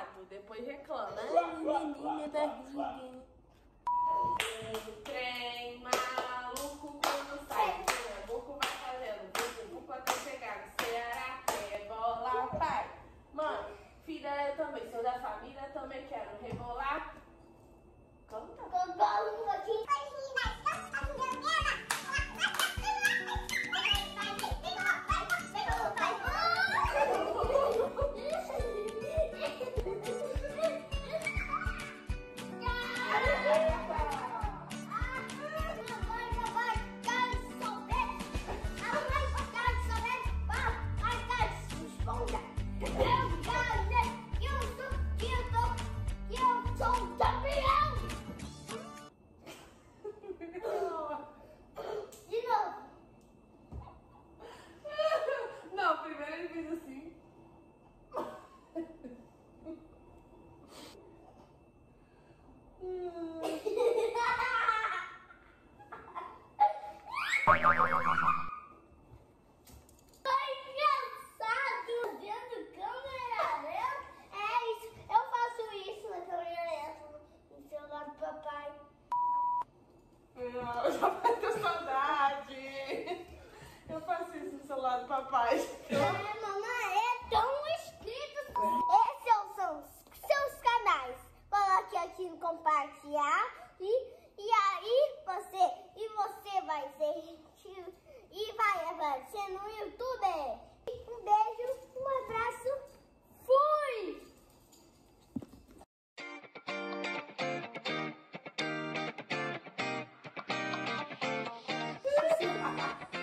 viado, depois reclama. Ai, menina, barriga. O trem maluco quando sai, o Pernambuco vai fazendo Pernambuco até chegar no Ceará, rebola, pai. Mãe, filha, eu também sou da família, também quero rebolar. Não, já vai ter saudade. Eu faço isso no celular do papai. É, mamãe, é tão inscrito. Esses é são seus canais. Coloque aqui no compartilhar e... Thank you.